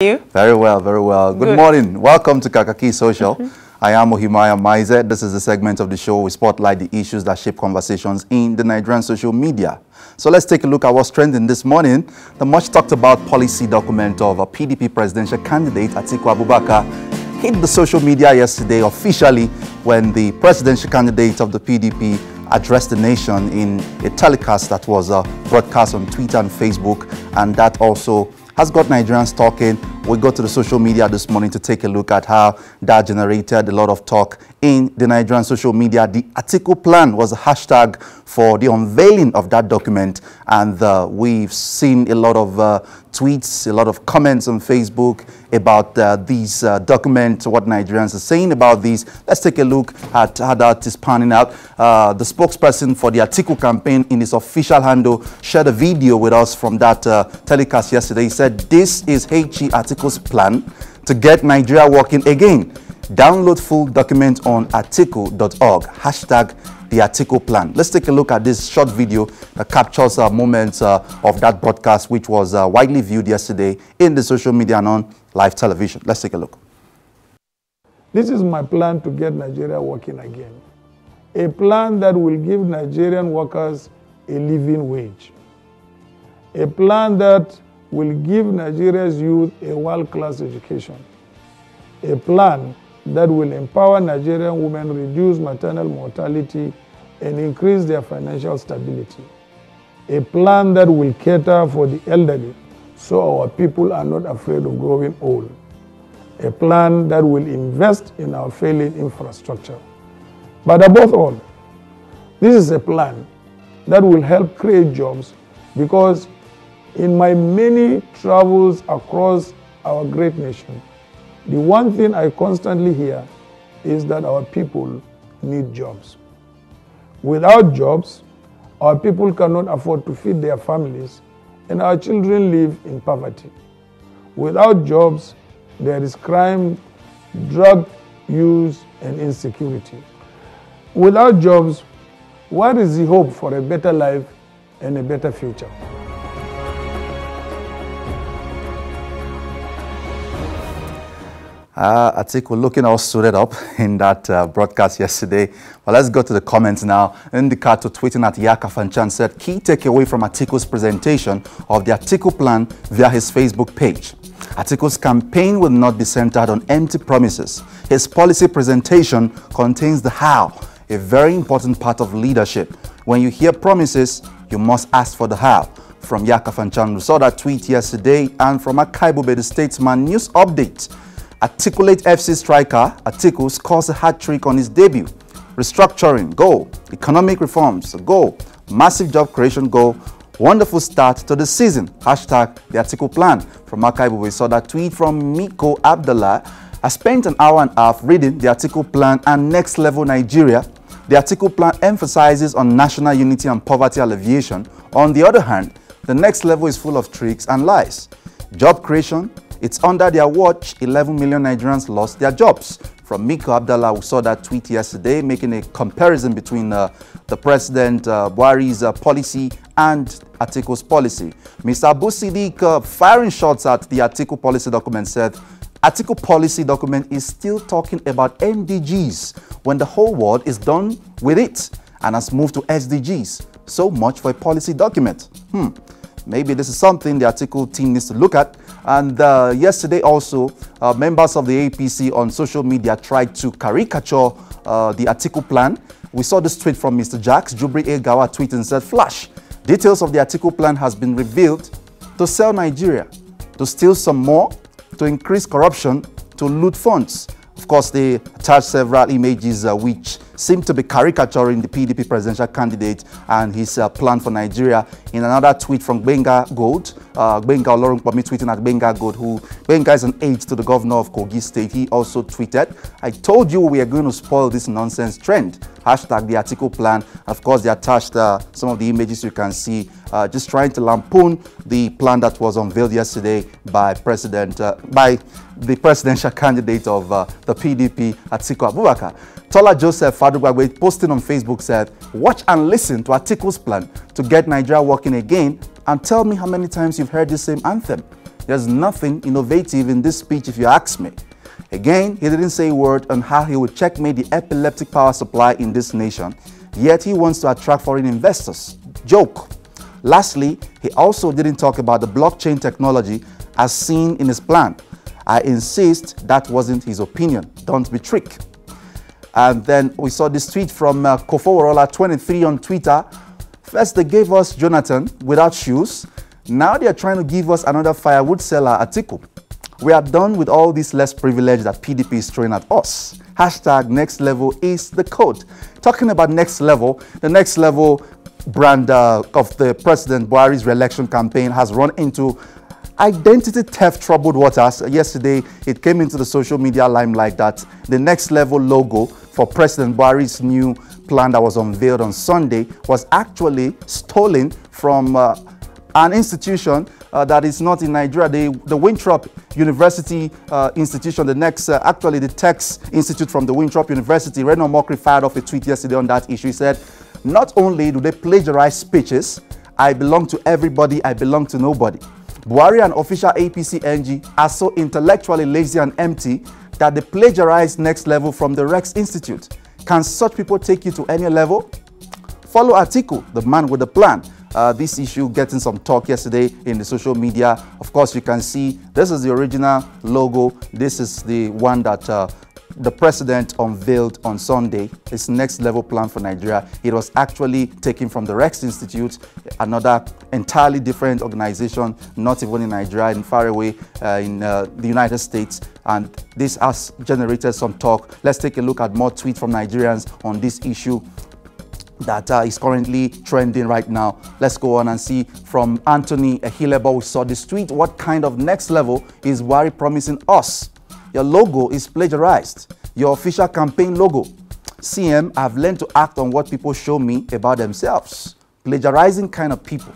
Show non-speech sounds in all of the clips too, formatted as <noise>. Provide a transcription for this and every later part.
you? Very well, very well. Good, Good. morning. Welcome to Kakaaki Social. I am Ohimai Amaize. This is the segment of the show we spotlight the issues that shape conversations in the Nigerian social media. So let's take a look at what's trending this morning. The much talked about policy document of a PDP presidential candidate Atiku Abubakar hit the social media yesterday officially when the presidential candidate of the PDP addressed the nation in a telecast that was uh, broadcast on Twitter and Facebook, and that also has got Nigerians talking. We go to the social media this morning to take a look at how that generated a lot of talk in the Nigerian social media. The Atiku plan was a hashtag for the unveiling of that document, and uh, we've seen a lot of uh, tweets, a lot of comments on Facebook about uh, these uh, documents, what Nigerians are saying about these. Let's take a look at how that is panning out. Uh, the spokesperson for the Atiku campaign in his official handle shared a video with us from that uh, telecast yesterday. He said, this is HE Atiku's plan to get Nigeria working again. Download full document on atiku.org. Hashtag the Atiku plan. Let's take a look at this short video that captures uh, moments uh, of that broadcast, which was uh, widely viewed yesterday in the social media and on live television. Let's take a look. This is my plan to get Nigeria working again. A plan that will give Nigerian workers a living wage. A plan that will give Nigeria's youth a world class education. A plan that will empower Nigerian women, reduce maternal mortality, and increase their financial stability. A plan that will cater for the elderly so our people are not afraid of growing old. A plan that will invest in our failing infrastructure. But above all, this is a plan that will help create jobs because in my many travels across our great nation, the one thing I constantly hear is that our people need jobs. Without jobs, our people cannot afford to feed their families and our children live in poverty. Without jobs, there is crime, drug use, and insecurity. Without jobs, what is the hope for a better life and a better future? Uh, Atiku looking all suited up <laughs> in that uh, broadcast yesterday. Well, let's go to the comments now. Indicato tweeting at Yaka Fanchan said, key takeaway from Atiku's presentation of the Atiku plan via his Facebook page. Atiku's campaign will not be centered on empty promises. His policy presentation contains the how, a very important part of leadership. When you hear promises, you must ask for the how. From Yaka Fanchan, we saw that tweet yesterday, and from Akaibube, the Statesman News Update. Articulate FC striker Atiku scores a hat-trick on his debut. Restructuring, goal. Economic reforms, goal. Massive job creation, goal. Wonderful start to the season. Hashtag the Atiku plan. From Archive, we saw that tweet from Miko Abdullah. I spent an hour and a half reading the Atiku plan and next level Nigeria. The Atiku plan emphasizes on national unity and poverty alleviation. On the other hand, the next level is full of tricks and lies. Job creation, it's under their watch, 11 million Nigerians lost their jobs. From Miko Abdallah, we saw that tweet yesterday, making a comparison between uh, the President uh, Buhari's uh, policy and Atiku's policy. Mr. Abu Siddiq, uh, firing shots at the Atiku policy document, said, Atiku policy document is still talking about MDGs when the whole world is done with it and has moved to SDGs. So much for a policy document. Hmm. Maybe this is something the Atiku team needs to look at. And uh, yesterday also, uh, members of the APC on social media tried to caricature uh, the Atiku plan. We saw this tweet from Mr. Jacks. Jubri. Gawa tweeted and said, Flash, details of the Atiku plan has been revealed to sell Nigeria, to steal some more, to increase corruption, to loot funds. Of course, they attached several images uh, which seem to be caricaturing the PDP presidential candidate and his uh, plan for Nigeria. In another tweet from Benga Gold, uh, Benga Olorunpomi tweeting at Benga Gold, who Benga is an aide to the governor of Kogi State. He also tweeted, I told you we are going to spoil this nonsense trend. Hashtag the Atiku plan. Of course, they attached uh, some of the images you can see, uh, just trying to lampoon the plan that was unveiled yesterday by President, uh, by the presidential <laughs> candidate of uh, the PDP, Atiku Abubakar. Tola Joseph Fadubagwe posting on Facebook said, watch and listen to Atiku's plan to get Nigeria working again and tell me how many times you've heard the same anthem. There's nothing innovative in this speech if you ask me. Again, he didn't say a word on how he would checkmate the epileptic power supply in this nation, yet he wants to attract foreign investors. Joke. Lastly, he also didn't talk about the blockchain technology as seen in his plan. I insist that wasn't his opinion. Don't be tricked. And then we saw this tweet from uh, Kofo 23 on Twitter. First, they gave us Jonathan without shoes. Now they are trying to give us another firewood seller, Atiku. We are done with all this less privilege that PDP is throwing at us. Hashtag next level is the code. Talking about next level, the next level brand uh, of the President Buhari's re-election campaign has run into identity theft troubled waters. Yesterday, it came into the social media limelight that the next level logo for President Buhari's new plan that was unveiled on Sunday was actually stolen from uh, an institution uh, that is not in Nigeria, the, the Winthrop University uh, institution, the next, uh, actually the Tex Institute from the Winthrop University, Reno Omokri fired off a tweet yesterday on that issue. He said, not only do they plagiarize speeches, I belong to everybody, I belong to nobody. Buhari and official APC NG are so intellectually lazy and empty that they plagiarize next level from the Rex Institute. Can such people take you to any level? Follow Atiku, the man with the plan. Uh, this issue getting some talk yesterday in the social media. Of course, you can see this is the original logo. This is the one that uh, the president unveiled on Sunday his next level plan for Nigeria. It was actually taken from the Rex Institute, another entirely different organization, not even in Nigeria, and far away uh, in uh, the United States. And this has generated some talk. Let's take a look at more tweets from Nigerians on this issue that uh, is currently trending right now. Let's go on and see from Anthony Ehilebo. We saw this tweet. What kind of next level is Wari promising us? Your logo is plagiarized. Your official campaign logo. CM, I've learned to act on what people show me about themselves. Plagiarizing kind of people.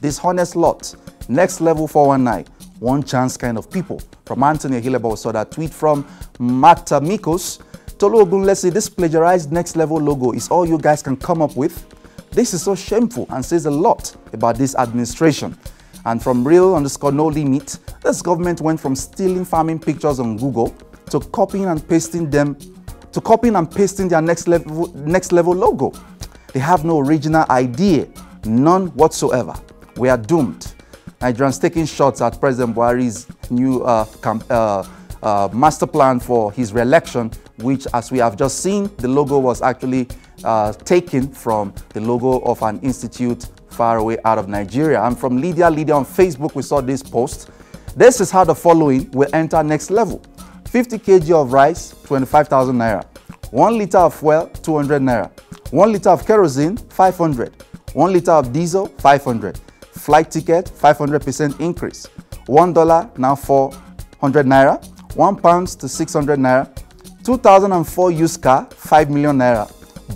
Dishonest lot. Next level 419. One night. One chance kind of people. From Anthony Hileba saw that tweet from Matamikos. Tolu let's this plagiarized next level logo is all you guys can come up with. This is so shameful and says a lot about this administration. And from real underscore no limit, this government went from stealing farming pictures on Google to copying and pasting them, to copying and pasting their next level, next level logo. They have no original idea, none whatsoever. We are doomed. Nigerians taking shots at President Buhari's new uh, uh, uh, master plan for his re-election, which, as we have just seen, the logo was actually uh, taken from the logo of an institute far away out of Nigeria. I'm from Lydia. Lydia on Facebook, we saw this post. This is how the following will enter next level. 50 kg of rice, 25,000 naira. 1 liter of fuel, 200 naira. 1 liter of kerosene, 500. 1 liter of diesel, 500. Flight ticket, 500% increase. $1 now 400 naira. 1 pounds to 600 naira. 2004 used car, 5 million naira.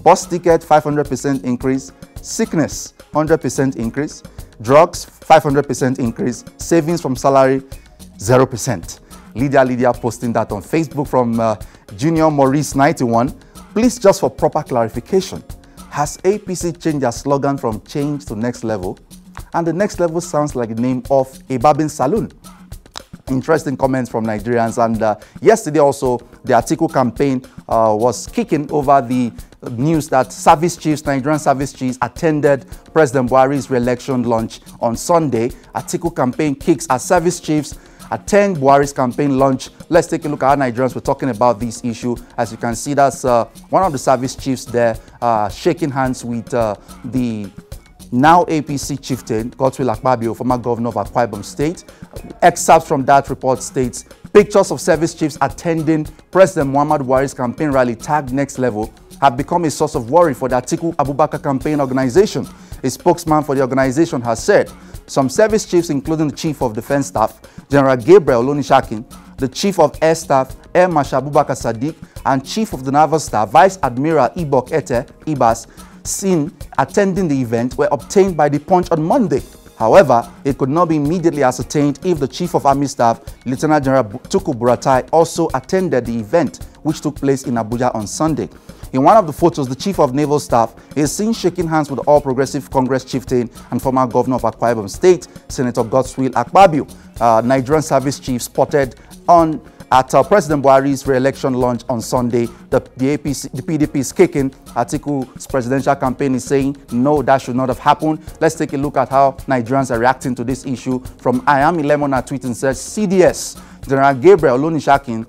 Bus ticket, 500% increase. Sickness, 100% increase. Drugs, 500% increase. Savings from salary, 0%. Lydia Lydia posting that on Facebook from uh, Junior Maurice 91. Please, just for proper clarification, has APC changed their slogan from change to next level? And the next level sounds like the name of a barbing saloon. Interesting comments from Nigerians. And uh, yesterday also, the Atiku campaign uh, was kicking over the news that service chiefs, Nigerian service chiefs, attended President Buhari's re-election launch on Sunday. Atiku campaign kicks as service chiefs attend Buhari's campaign launch. Let's take a look at how Nigerians were talking about this issue. As you can see, that's uh, one of the service chiefs there uh, shaking hands with uh, the now APC chieftain, Godswill Akpabio, former governor of Akwa State. Excerpts from that report states, pictures of service chiefs attending President Muhammad Buhari's campaign rally tagged next level have become a source of worry for the Atiku Abubakar campaign organization. A spokesman for the organization has said some service chiefs, including the Chief of Defense Staff, General Gabriel Olonishakin, the Chief of Air Staff, Air Marshal Abubakar Sadiq, and Chief of the Naval Staff, Vice Admiral Ibok Ete Ibas, seen attending the event were obtained by the Punch on Monday. However, it could not be immediately ascertained if the Chief of Army Staff, Lieutenant General Tukur Buratai, also attended the event, which took place in Abuja on Sunday. In one of the photos, the Chief of Naval Staff is seen shaking hands with All Progressive Congress chieftain and former governor of Akwa Ibom State, Senator Godswill Akpabio. uh, Nigerian service chief spotted on at uh, President Buhari's re-election launch on Sunday, the, the, APC, the PDP is kicking. Atiku's presidential campaign is saying, no, that should not have happened. Let's take a look at how Nigerians are reacting to this issue. From I am Lemon at tweet says, CDS, General Gabriel Olonishakin,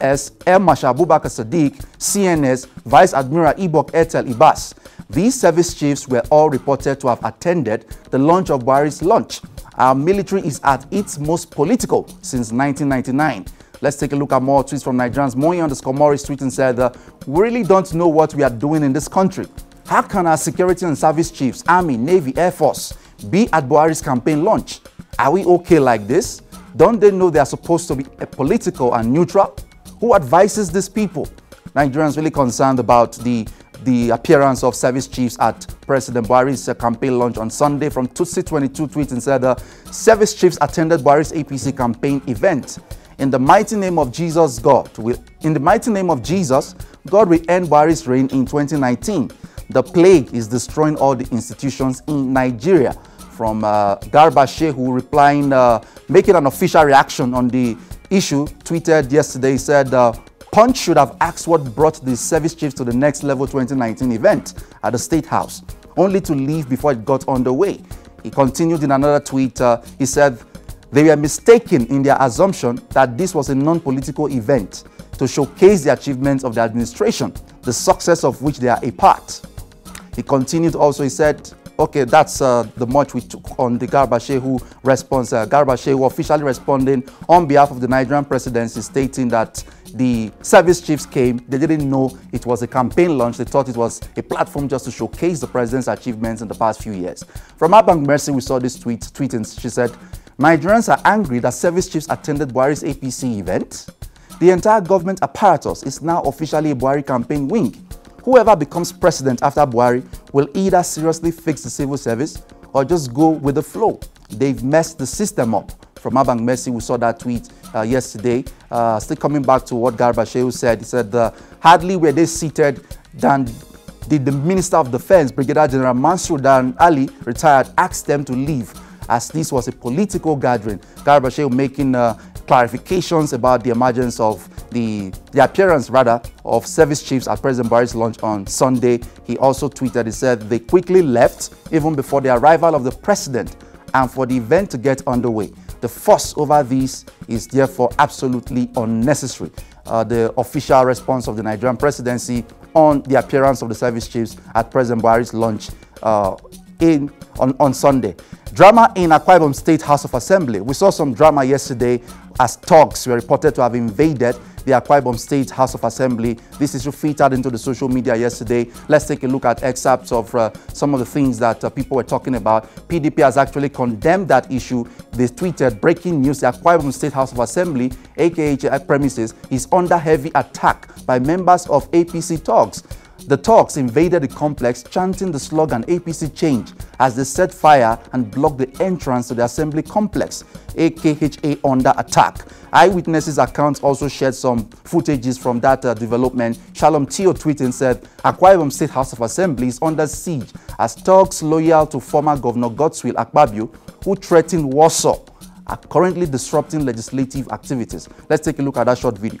CAS, Air Marshal Abubakar Sadiq, CNS, Vice Admiral Ibok Ete Ibas. These service chiefs were all reported to have attended the launch of Buhari's launch. Our military is at its most political since 1999. Let's take a look at more tweets from Nigerians. Moyi underscore Morris tweeting said, uh, We really don't know what we are doing in this country. How can our security and service chiefs, Army, Navy, Air Force be at Buhari's campaign launch? Are we okay like this? Don't they know they are supposed to be political and neutral? Who advises these people? Nigerians really concerned about the the appearance of service chiefs at President Buhari's uh, campaign launch on Sunday from Tutsi 22 tweets and said uh, service chiefs attended Buhari's APC campaign event in the mighty name of Jesus, God, will, in the mighty name of Jesus, God will end Buhari's reign in 2019. The plague is destroying all the institutions in Nigeria. From uh, Garba Shehu replying, uh, making an official reaction on the issue, tweeted yesterday, said, uh, Punch should have asked what brought the service chiefs to the next level 2019 event at the State House, only to leave before it got underway. He continued in another tweet, uh, he said, they were mistaken in their assumption that this was a non-political event to showcase the achievements of the administration, the success of which they are a part. He continued also, he said, okay, that's uh, the much we took on the Garba Shehu response. Uh, Garba Shehu officially responding on behalf of the Nigerian presidency, stating that the service chiefs came, they didn't know it was a campaign launch. They thought it was a platform just to showcase the president's achievements in the past few years. From Abang Mercy, we saw this tweet, tweeting, she said, Nigerians are angry that service chiefs attended Buhari's APC event. The entire government apparatus is now officially a Buhari campaign wing. Whoever becomes president after Buhari will either seriously fix the civil service or just go with the flow. They've messed the system up. From Abang Mercy, we saw that tweet uh, yesterday. Uh, still coming back to what Garba Shehu said, he said, uh, hardly were they seated than did the Minister of Defense, Brigadier General Mansour Dan Ali, retired, ask them to leave as this was a political gathering. Garba making uh, clarifications about the emergence of the, the appearance rather of service chiefs at President Buhari's launch on Sunday. He also tweeted, he said they quickly left even before the arrival of the president and for the event to get underway. The fuss over this is therefore absolutely unnecessary. Uh, the official response of the Nigerian presidency on the appearance of the service chiefs at President Buhari's launch uh, in, on, on Sunday. Drama in Akwa Ibom State House of Assembly. We saw some drama yesterday as talks were reported to have invaded the Akwa Ibom State House of Assembly. This issue featured into the social media yesterday. Let's take a look at excerpts of uh, some of the things that uh, people were talking about. PDP has actually condemned that issue. They tweeted, breaking news, the Akwa Ibom State House of Assembly, aka premises, is under heavy attack by members of APC talks. The talks invaded the complex, chanting the slogan APC change as they set fire and blocked the entrance to the assembly complex, AKHA under attack. Eyewitnesses' accounts also shared some footages from that uh, development. Shalom Tio tweeting said, Akwa Ibom State House of Assembly is under siege as talks loyal to former Governor Godswill Akpabio, who threatened Warsaw, are currently disrupting legislative activities. Let's take a look at that short video.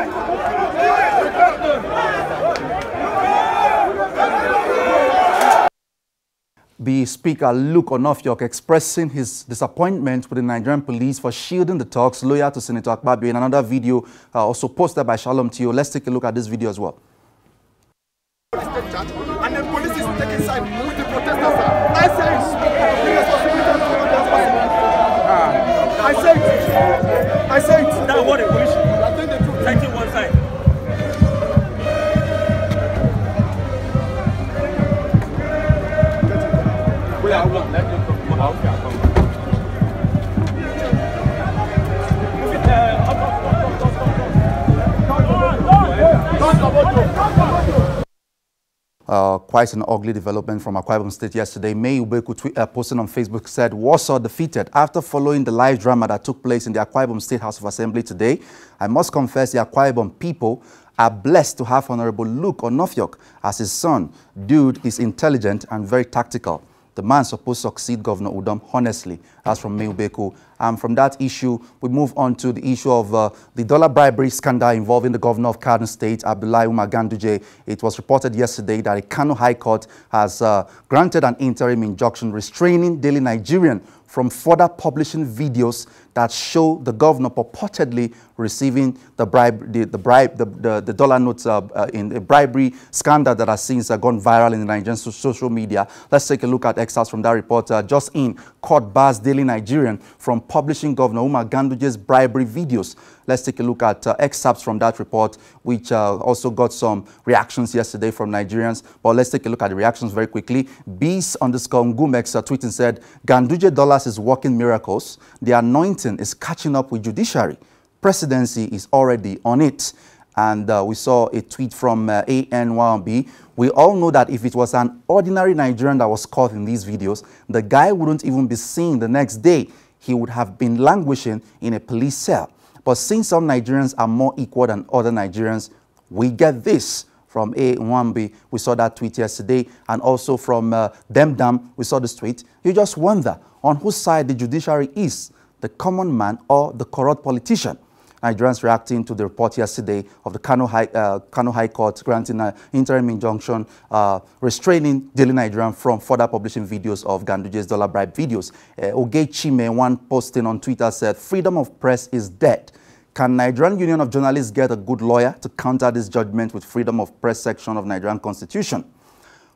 The Speaker, Luke Onofiok, expressing his disappointment with the Nigerian police for shielding the talks loyal to Senator Akpabio in another video uh, also posted by Shalom Tio. Let's take a look at this video as well. And the police is taking side with the protesters. I say I say it. I say it. Now what a police. Uh, quite an ugly development from Akwa Ibom State yesterday. May Ubeku tweet, uh, posting on Facebook said, Warsaw defeated. After following the live drama that took place in the Akwa Ibom State House of Assembly today, I must confess the Akwa Ibom people are blessed to have Honorable Luke Onofiok as his son. Dude is intelligent and very tactical. The man supposed to succeed Governor Udom, honestly. That's from Meubeku. And from that issue, we move on to the issue of uh, the dollar bribery scandal involving the governor of Kano State, Abdullahi Umar Ganduje. It was reported yesterday that the Kano High Court has uh, granted an interim injunction restraining Daily Nigerian from further publishing videos that show the governor purportedly receiving the bribe, the, the bribe, the, the, the dollar notes uh, uh, in a bribery scandal that has since uh, gone viral in the Nigerian so social media. Let's take a look at excerpts from that report. Uh, just in, court bars Daily Nigerian from publishing Governor Umar Ganduje's bribery videos. Let's take a look at uh, excerpts from that report, which uh, also got some reactions yesterday from Nigerians. But let's take a look at the reactions very quickly. Beast underscore Ngumex uh, tweeting said, Ganduje dollars is working miracles. The anointing is catching up with judiciary. Presidency is already on it. And uh, we saw a tweet from uh, ANYB. We all know that if it was an ordinary Nigerian that was caught in these videos, the guy wouldn't even be seen the next day. He would have been languishing in a police cell. But since some Nigerians are more equal than other Nigerians, we get this from A. Nwambi. We saw that tweet yesterday. And also from uh, Demdam, we saw this tweet. You just wonder on whose side the judiciary is, the common man or the corrupt politician. Nigerians reacting to the report yesterday of the Kano High, uh, Kano High Court granting an interim injunction uh, restraining Daily Nigerian from further publishing videos of Ganduje's dollar bribe videos. Uh, Oge Chime, one posting on Twitter, said, freedom of press is dead. Can Nigerian Union of Journalists get a good lawyer to counter this judgment with freedom of press section of Nigerian constitution?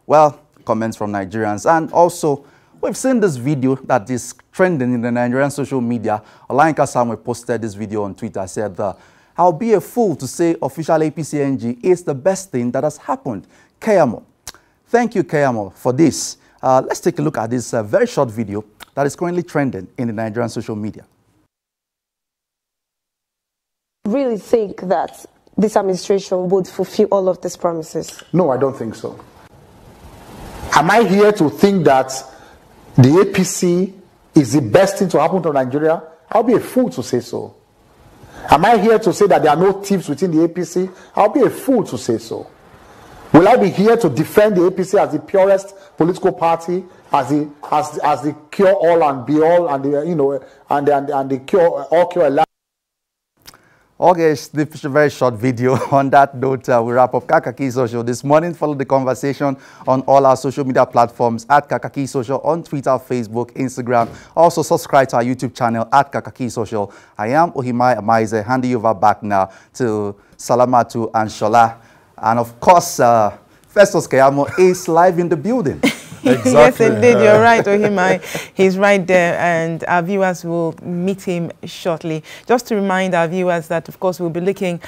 Well, comments from Nigerians and also We've seen this video that is trending in the Nigerian social media. Olayinka Samuel posted this video on Twitter, said, uh, I'll be a fool to say official APCNG is the best thing that has happened. Keyamo. Thank you, Keyamo, for this. Uh, let's take a look at this uh, very short video that is currently trending in the Nigerian social media. Really think that this administration would fulfill all of these promises? No, I don't think so. Am I here to think that the APC is the best thing to happen to Nigeria, I'll be a fool to say so. Am I here to say that there are no thieves within the APC? I'll be a fool to say so. Will I be here to defend the APC as the purest political party, as the as as the cure all and be all, and the you know and and, and the cure all cure Okay, this is a very short video. <laughs> On that note, uh, we wrap up Kakaaki Social this morning. Follow the conversation on all our social media platforms at Kakaaki Social on Twitter, Facebook, Instagram. Also, subscribe to our YouTube channel at Kakaaki Social. I am Ohimai Amaize, handing you over back now to Salamatu and Shola. And of course, uh, Festus Keyamo is live in the building. <laughs> <laughs> Exactly. yes, indeed, you're right, <laughs> Ohimai. He's right there, and our viewers will meet him shortly. Just to remind our viewers that, of course, we'll be looking